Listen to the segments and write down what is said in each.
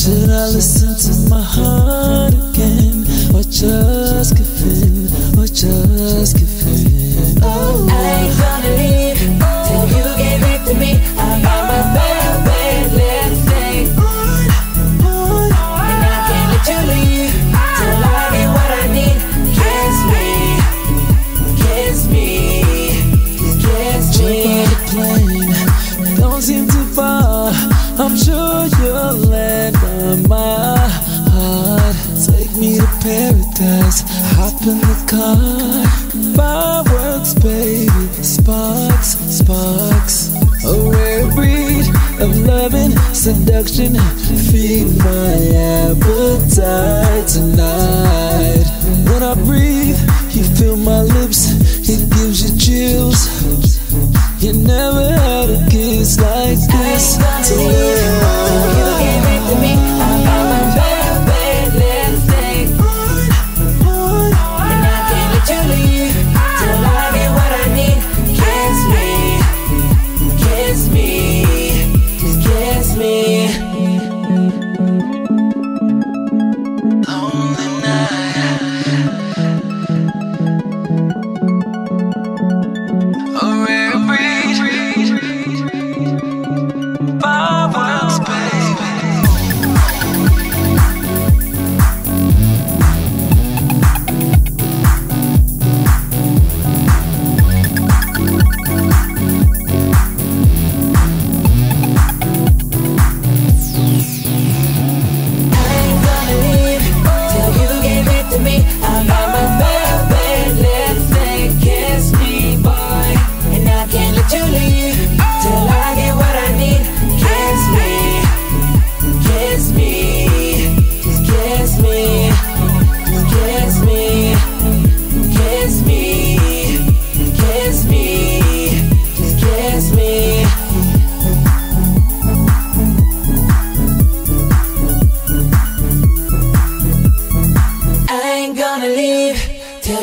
Should I listen to my heart again, or just give in, You'll land my heart. Take me to paradise, hop in the car. Fireworks, baby, sparks, sparks. A rare breed of loving, seduction. Feed my appetite tonight. When I breathe, you feel my lips, it gives you chills. You never had a kiss like this.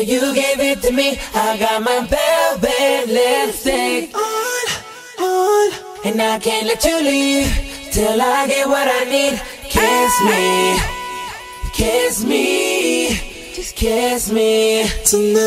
You gave it to me. I got my velvet lipstick on, on, and I can't let you leave till I get what I need. Kiss me, kiss me, just kiss me Tonight.